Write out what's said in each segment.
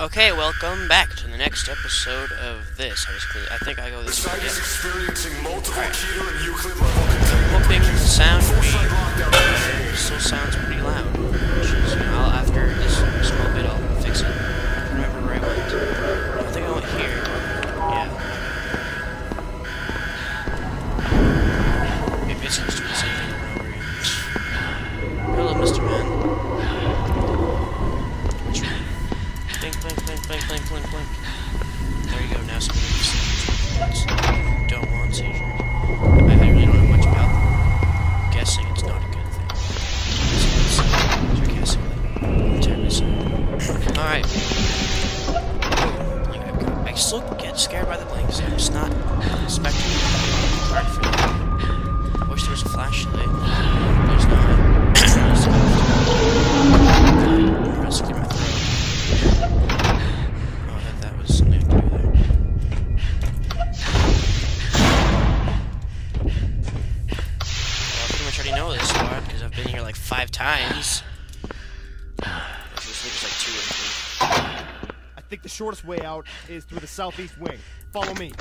Okay, welcome back to the next episode of this. I, just, I think I go this way. Yeah. experiencing multiple Alright. Keter and Euclid level containment. Hoping the sound Full site still get scared by the blinks. Just not me. I wish there was a flashlight. There's not. I'm clear my throat. Oh, that, that was something I to do there. I pretty much already know this spot because I've been here like five times. Think the shortest way out is through the southeast wing. Follow me.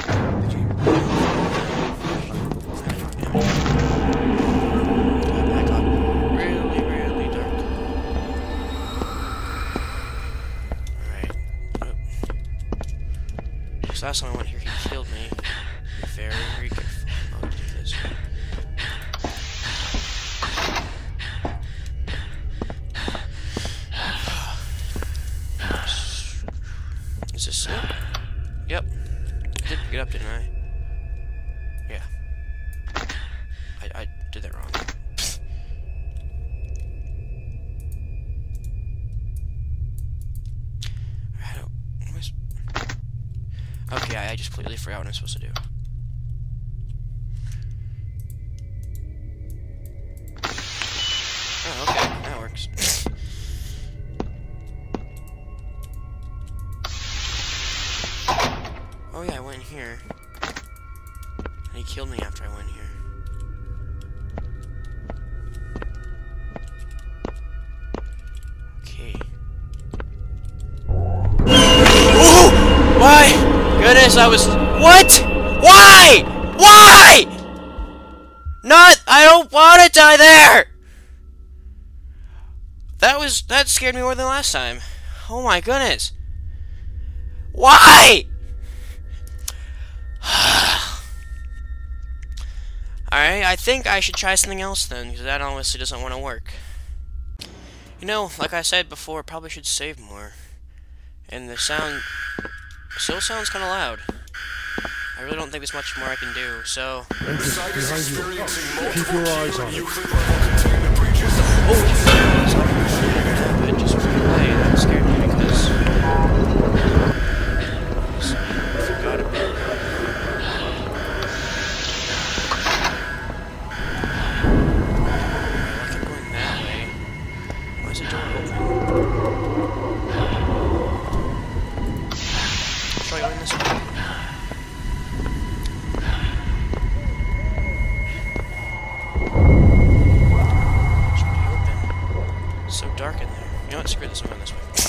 Last time I went here, he killed me. This? Yep. I did it up, didn't I? Yeah. I, I did that wrong. Okay, I, I just completely forgot what I'm supposed to do. Oh, okay, that works. Oh yeah, I went in here. And he killed me after I went here. Okay. Ooh! Why? Goodness, I was. What? Why? Why? Not. I don't want to die there! That was. That scared me more than last time. Oh my goodness. Why? Alright, I think I should try something else then, because that honestly doesn't want to work. You know, like I said before, probably should save more. And the sound still sounds kind of loud. I really don't think there's much more I can do, so... The site is experiencing Keep your eyes on and it. Euclid level containment breaches. Oh, going this way. Should be open. It's so dark in there. You know what? Screw this. I'm going this way.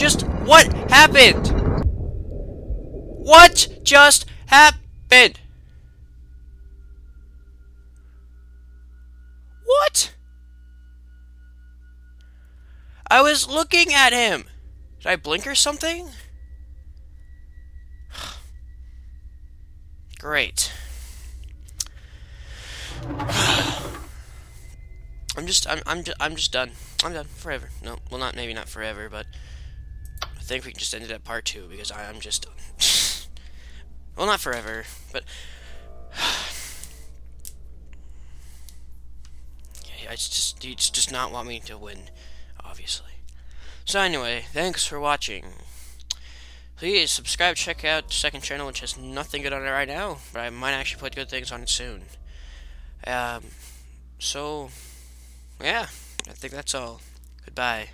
Just what happened? What just happened? What? I was looking at him. Did I blink or something? Great. I'm just I'm I'm just I'm just done. I'm done forever. No, well not maybe not forever, but think we can just end it at part two because I am just well, not forever, but it's just you just not want me to win, obviously. So anyway, thanks for watching. Please subscribe, check out the second channel, which has nothing good on it right now, but I might actually put good things on it soon. Um, so, yeah, I think that's all. Goodbye.